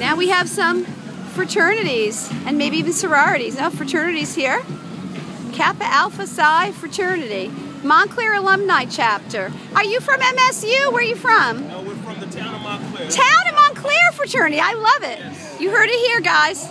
Now we have some fraternities and maybe even sororities. Now fraternities here. Kappa Alpha Psi fraternity. Montclair Alumni Chapter. Are you from MSU? Where are you from? No, we're from the town of Montclair. Town of Montclair fraternity. I love it. Yes. You heard it here, guys.